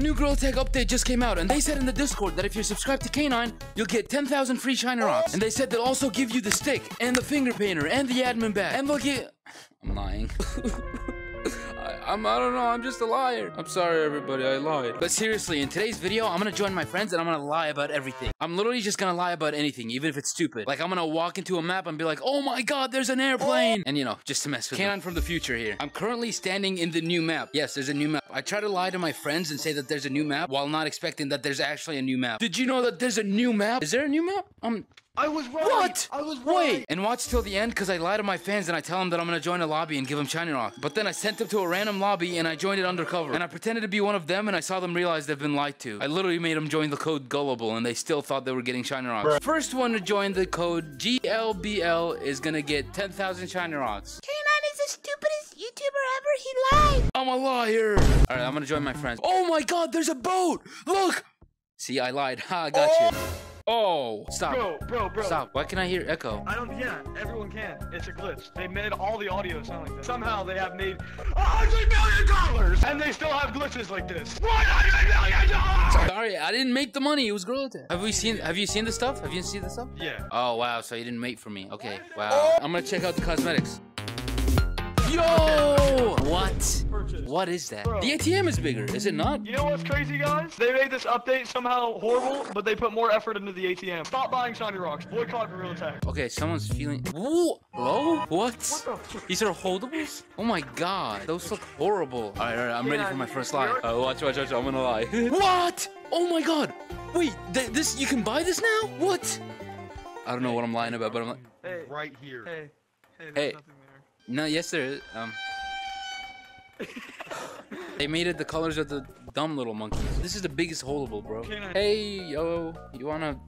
A new Gorilla Tag update just came out, and they said in the Discord that if you're subscribed to K9, you'll get 10,000 free Shiny Rocks. And they said they'll also give you the stick, and the finger painter, and the admin bag, and they'll get... I'm lying. I, I'm, I don't know, I'm just a liar. I'm sorry, everybody, I lied. But seriously, in today's video, I'm gonna join my friends and I'm gonna lie about everything. I'm literally just gonna lie about anything, even if it's stupid. Like, I'm gonna walk into a map and be like, oh my god, there's an airplane! And you know, just to mess with Canon from the future here. I'm currently standing in the new map. Yes, there's a new map. I try to lie to my friends and say that there's a new map while not expecting that there's actually a new map. Did you know that there's a new map? Is there a new map? Um, I was right. what? I was right. Wait, and watch till the end because I lie to my fans and I tell them that I'm gonna join a lobby and give them shiny rock. But then I sent them to a random lobby and I joined it undercover. And I pretended to be one of them and I saw them realize they've been lied to. I literally made them join the code gullible and they still thought they were getting shiny rocks. First one to join the code GLBL is gonna get 10,000 shiny rocks. K9 is the stupidest YouTuber ever. He lied. I'm a liar. All right, I'm gonna join my friends. Oh my God, there's a boat. Look. See, I lied. Ha, I got you. Oh! Oh, stop. Bro, bro, bro. Stop. Why can I hear echo? I don't. Yeah, everyone can. It's a glitch. They made all the audio sound like this. Somehow they have made a hundred million dollars, and they still have glitches like this. One hundred million dollars. Sorry, I didn't make the money. It was Gorilla Tag. Have we seen? Have you seen the stuff? Have you seen the stuff? Yeah. Oh wow, so you didn't wait for me. Okay, wow. Oh. I'm gonna check out the cosmetics. Yo! What? Purchase. What is that? Bro. The ATM is bigger, is it not? You know what's crazy, guys? They made this update somehow horrible, but they put more effort into the ATM. Stop buying shiny rocks. Boycott Gorilla Tag. Okay, someone's feeling. Ooh, hello? What? What the? These are holdables? Oh my god, those look horrible. All right, all right, I'm ready for my first lie. Uh, watch, watch, watch, I'm gonna lie. what? Oh my god. Wait, th this you can buy this now? What? I don't know what I'm lying about, but I'm like, hey, right here. hey, hey. There's Hey. nothing there. no, yes there is. Um. They made it the colors of the dumb little monkeys. This is the biggest holdable, bro. Hey, yo, you wanna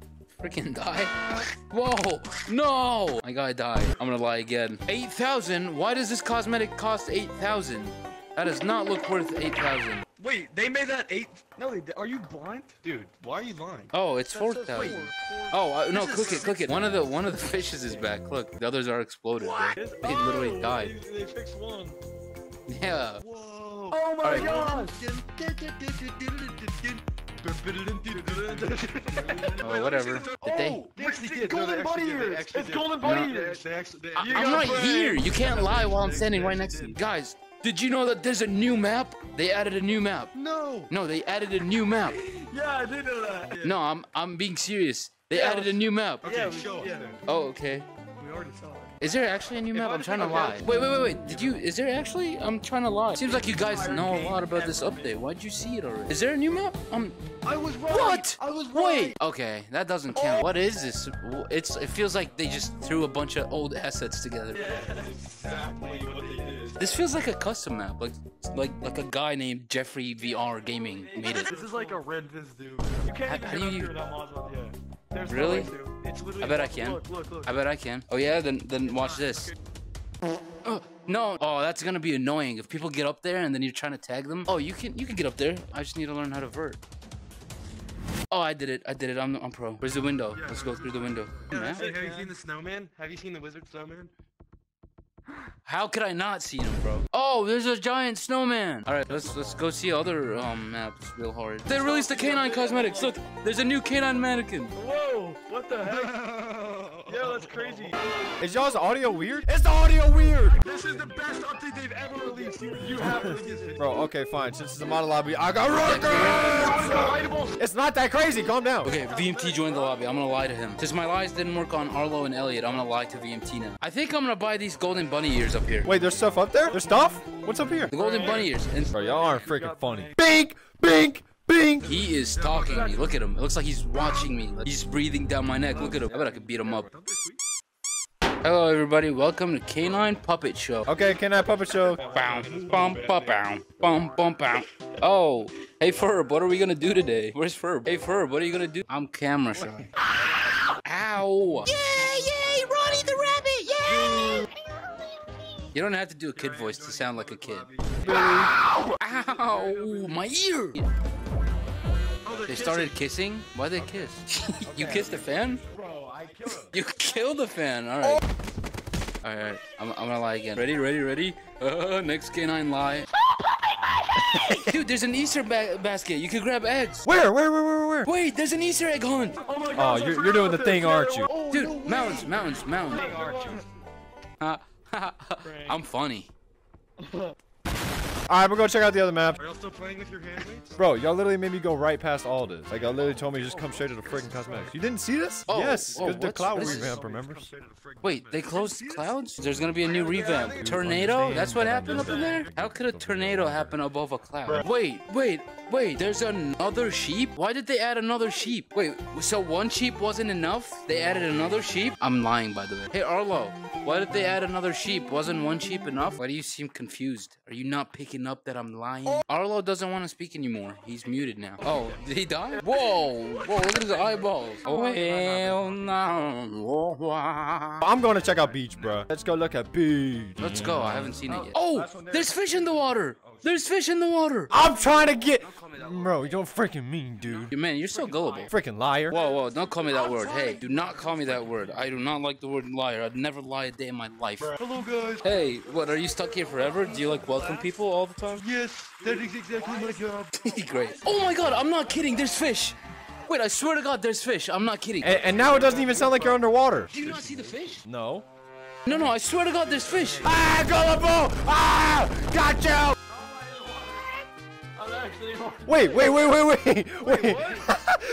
freaking die? Whoa, no! My guy died. I'm gonna lie again. 8,000? Why does this cosmetic cost 8,000? That does not look worth 8,000. Wait, they made that eight. No, they. di- Are you blind? Dude, why are you lying? Oh, it's 4,000. Oh, uh, no, This click it, click it. One of the one of the fishes is back. Look, the others are exploded, bro. They literally oh, died. They, they fixed one. Yeah. Whoa. Oh my Alright. god! Oh, uh, whatever. Did they? Oh, They actually did. Golden actually bunny ears. It's did. golden No. bunny They, ears. they actually, they, You I'm gotta right pray. here. You can't lie while I'm standing right next to you. Guys, did you know that there's a new map? They added a new map. No. No, they added a new map. Yeah, I did know that. No, I'm I'm being serious. They Yeah, added a new map. Okay, Yeah, show us yeah. Oh, okay. We already saw it. Is there actually a new map? I'm trying to lie. Wait, wait, wait, wait. Did you? Is there actually? I'm trying to lie. Seems like you guys know a lot about this update. Why'd you see it already? Is there a new map? Um. I was right. What? I was Wait. Okay, that doesn't count. What is this? It's. It feels like they just threw a bunch of old assets together. Exactly what they did. This feels like a custom map, like like like a guy named Jeffrey VR Gaming made it. This is like a red Viz dude. You can't How- even how get do up here mods on. Yeah. There's no Really? to. It's literally. I bet I can. Look, look, look. I bet I can. Oh yeah, then then watch this. No. Oh, that's gonna be annoying if people get up there and then you're trying to tag them. Oh, you can you can get up there. I just need to learn how to vert. Oh, I did it. I did it. I'm I'm pro. Where's the window? Let's go through the window. Man, Hey, have you seen the snowman? Have you seen the wizard snowman? How could I not see him, bro? Oh, there's a giant snowman. All right, let's let's go see other um maps real hard. They released the canine cosmetics. Look, there's a new canine mannequin. Whoa! What the heck? Yo, that's crazy. Is y'all's audio weird? Is the audio weird? This is the best update they've ever released. You, you have to use it. Bro, okay, fine. Since it's a model lobby, I got records! It's not that crazy. Calm down. Okay, VMT joined the lobby. I'm gonna lie to him. Since my lies didn't work on Arlo and Elliot, I'm gonna lie to VMT now. I think I'm gonna buy these golden bunny ears up here. Wait, there's stuff up there? There's stuff? What's up here? The golden bunny ears. And Bro, y'all aren't freaking funny. Bink! Bink! Bink! he is stalking me. Look at him. It looks like he's watching me. He's breathing down my neck. Look at him. I bet I could beat him up. Hello, everybody. Welcome to Canine Puppet Show. Okay, can I puppet show? Bow, bum, ba, bow, bum, bum, bow. Oh, hey Ferb, what are we gonna do today? Where's Ferb? Hey Ferb, what are you gonna do? I'm camera shy. Ow! Yay, yay, Ronnie the rabbit, yay! You don't have to do a kid voice to sound like a kid. Ow! My ear! They started kissing? Why they kiss? you kissed a fan? Bro, I killed him. You killed a fan. All right. All right. I'm, I'm gonna lie again. Ready? Ready? Ready? Uh, next canine lie. Dude, there's an Easter ba- basket. You can grab eggs. Where? Where? Where? Where? Where? Wait, there's an Easter egg hunt. Oh my god. Oh, gosh, you're, you're doing the about thing, aren't you? Oh, Dude, way. mountains, mountains, mountains. Dang, aren't you? I'm funny. All right, we're gonna check out the other map. Are y'all still playing with your hand weights? Bro, y'all literally made me go right past all this. Like, y'all literally told me to just come straight to the freaking cosmetics. You didn't see this? Oh, yes, oh, because the what's- cloud this? revamp, remember? Wait, they closed clouds? There's gonna be a new revamp. Tornado? That's what happened up in there? How could a tornado happen above a cloud? Wait, wait, wait, there's another sheep? Why did they add another sheep? Wait, so one sheep wasn't enough? They added another sheep? I'm lying, by the way. Hey, Arlo, why did they add another sheep? Wasn't one sheep enough? Why do you seem confused? Are you not picking up that I'm lying? Oh. Arlo doesn't want to speak anymore. He's muted now. Oh, did he die? Whoa, whoa, look at his eyeballs. Oh, well, now. I'm going to check out beach, bro. Let's go look at beach. Let's go. I haven't seen it yet. Oh, there's fish in the water. Oh. There's fish in the water. I'm trying to get. Bro, you don't freaking mean, dude. Man, you're so gullible. Freaking liar. Whoa, whoa, don't call me that word. Hey, do not call me that word. I do not like the word liar. I'd never lie a day in my life. Hello guys. Hey, what, are you stuck here forever? Do you like welcome people all the time? Yes, that is exactly my job. Great. Oh my god, I'm not kidding. There's fish. Wait, I swear to god, there's fish. I'm not kidding. And, and now it doesn't even sound like you're underwater. Do you not see the fish? No. No, no, I swear to god, there's fish. Ah, gullible! Ah! Got you! I'm. Wait, wait, wait, wait, wait, wait.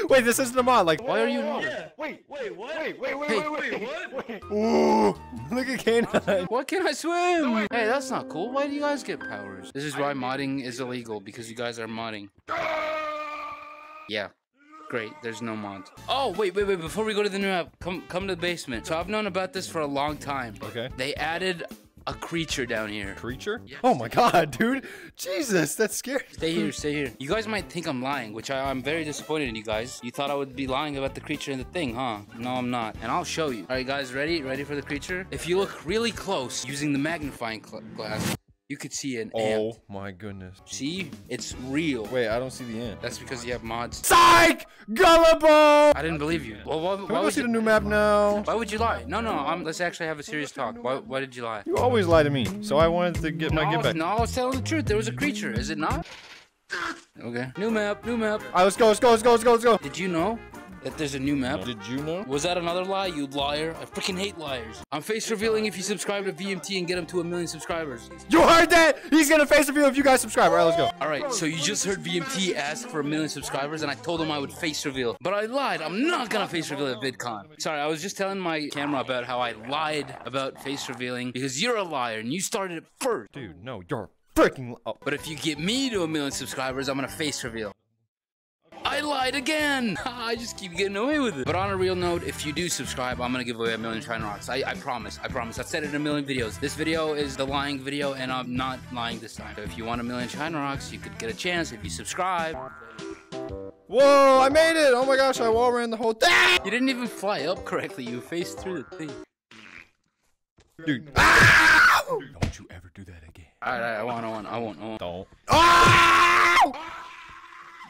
wait, this isn't a mod. Like, Why are you not? Yeah. Wait, wait, what? Wait, wait, wait, Hey. wait, wait, what? ooh, look at Canine. Why can't I swim? Hey, that's not cool. Why do you guys get powers? This is why modding is illegal because you guys are modding. Ah! Yeah. Great, there's no mods. Oh, wait, wait, wait, before we go to the new map, come come to the basement. So I've known about this for a long time. Okay. They added a creature down here. Creature? Oh my god, dude. Jesus, that's scary. Stay here, stay here. You guys might think I'm lying, which I, I'm very disappointed in you guys. You thought I would be lying about the creature and the thing, huh? No, I'm not. And I'll show you. All right, guys, ready? Ready for the creature? If you look really close using the magnifying glass, you could see an Oh ant. my goodness. See? It's real. Wait, I don't see the end. That's because you have mods. Psych! Gullible! I didn't believe you. Well, why, Can we go would see you, the new map now? why would you lie? No, no. I'm, let's actually have a serious talk. Why, why did you lie? You always lie to me, so I wanted to get my No, get back. no, I was telling the truth. There was a creature. Is it not? Okay. New map. New map. Alright, let's go, let's go, let's go, let's go, let's go. Did you know that there's a new map? Did you know? Was that another lie, you liar? I freaking hate liars. I'm face revealing if you subscribe to VMT and get him to a million subscribers. You heard that? He's gonna face reveal if you guys subscribe. Alright, let's go. Alright, so you just heard VMT ask for a million subscribers and I told him I would face reveal. But I lied. I'm not gonna face reveal at VidCon. Sorry, I was just telling my camera about how I lied about face revealing because you're a liar and you started it first. Dude, no, you're freaking. Oh. But if you get me to a million subscribers, I'm gonna face reveal. I lied again! I just keep getting away with it. But on a real note, if you do subscribe, I'm gonna give away a million Shiny Rocks. I, I promise, I promise. I've said it in a million videos. This video is the lying video, and I'm not lying this time. So if you want a million Shiny Rocks, you could get a chance if you subscribe. Whoa, I made it! Oh my gosh, I wall ran the whole thing! You didn't even fly up correctly. You faced through the thing. Dude. Ah! Don't you ever do that again. Alright, alright, I won't, I won't, I won't, I won't. Don't. Ah!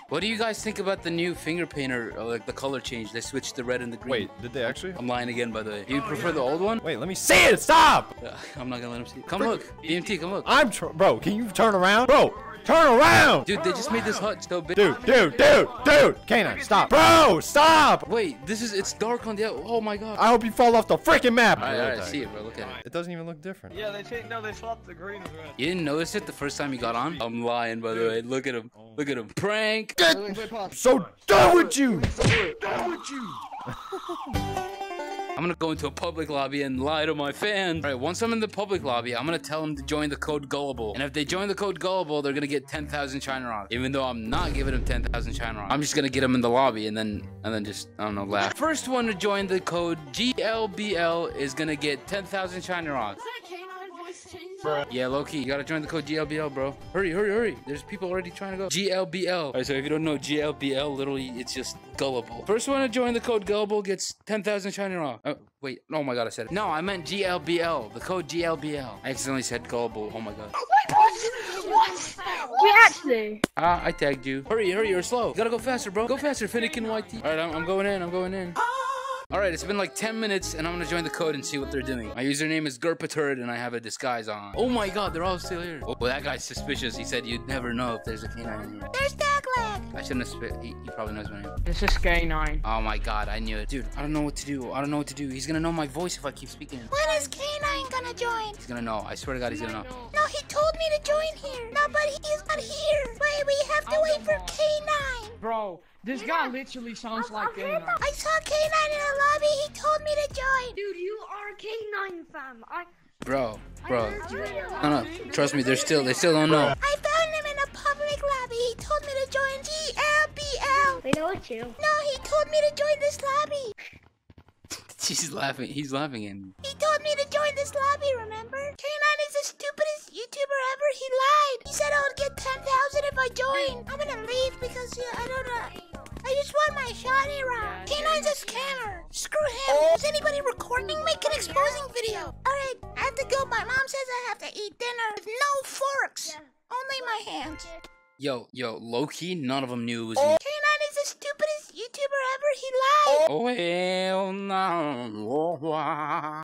What do you guys think about the new finger painter, like the color change? They switched the red and the green. Wait, did they actually? I'm lying again, by the way. Do you prefer the old one? Wait, let me see it! Stop! Uh, I'm not gonna let him see. Come look, VMT, come look. I'm tr- bro. Can you turn around, bro? Turn around, Dude, they just made this hut so big. dude, dude, dude, dude. Canine, stop, bro, stop. Wait, this is it's dark on the out. Oh my god. I hope you fall off the freaking map. Alright, alright, see it, bro. Look at it. It doesn't even look different. Yeah, they changed. No, they swapped the green with red. You didn't notice it the first time you got on? I'm lying, by the way. Look at him. Look at him. Prank. Get, So done with you! Don't would you. I'm gonna go into a public lobby and lie to my fans. Alright, once I'm in the public lobby, I'm gonna tell them to join the code Gullible. And if they join the code Gullible, they're gonna get 10,000 Shiny Rocks. Even though I'm not giving them 10,000 Shiny Rocks. I'm just gonna get them in the lobby and then, and then just, I don't know, laugh. First one to join the code GLBL is gonna get 10,000 Shiny Rocks. Yeah, Loki, you gotta join the code GLBL, bro. Hurry, hurry, hurry. There's people already trying to go. GLBL. Alright, so if you don't know GLBL, literally, it's just gullible. First one to join the code gullible gets 10,000 shiny raw. Oh, wait. Oh my god, I said it. No, I meant GLBL. The code GLBL. I accidentally said gullible. Oh my god. What? We actually. Ah, I tagged you. Hurry, hurry, you're slow. You gotta go faster, bro. Go faster, Finnegan YT. Alright, I'm, I'm going in, I'm going in. All right, it's been like 10 minutes, and I'm gonna join the code and see what they're doing. My username is Gurpaturd, and I have a disguise on. Oh my god, they're all still here. Oh, that guy's suspicious. He said you'd never know if there's a canine in here. There's Dogleg. I shouldn't have spit. He, he probably knows my name. This is K9. Oh my god, I knew it. Dude, I don't know what to do. I don't know what to do. He's gonna know my voice if I keep speaking. When is K9 gonna join? He's gonna know. I swear to god, he's gonna know. No, he told me to join here. No, but he's not here. Wait, we have to wait for K9. Bro, this guy literally sounds like K9. I saw K9 in the lobby. He told me to join. Dude, you are a K9 fam. I, Bro, bro. I heard you. No, no. Trust me, they're still, they still don't know. I found him in a public lobby. He told me to join GLBL. They know it's you. No, he told me to join this lobby. She's laughing. He's laughing at me. He told me to join this lobby, remember? K9 is the stupidest YouTuber ever. He lied. He said I would get 10,000 if I join. I'm gonna leave because yeah, I don't know. I just want my shiny round. K9's a scammer. Screw him. Oh. Is anybody recording? Make an exposing video. Alright, I have to go. My mom says I have to eat dinner with no forks. Only my hands. Yo, yo, low key, none of them knew it was oh. me. K9 is the stupidest YouTuber ever. He lied. Oh, hell no.